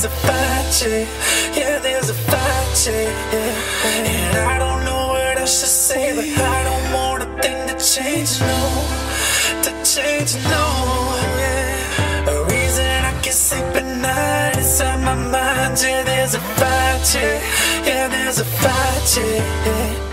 there's a fight. chick. Yeah, there's a fight. Yeah. And I don't know what else to say, but I don't want a thing to change, no. To change, no. Yeah. A reason I can sleep at night inside my mind. Yeah, there's a fight. chick. Yeah, there's a fight. chick. Yeah.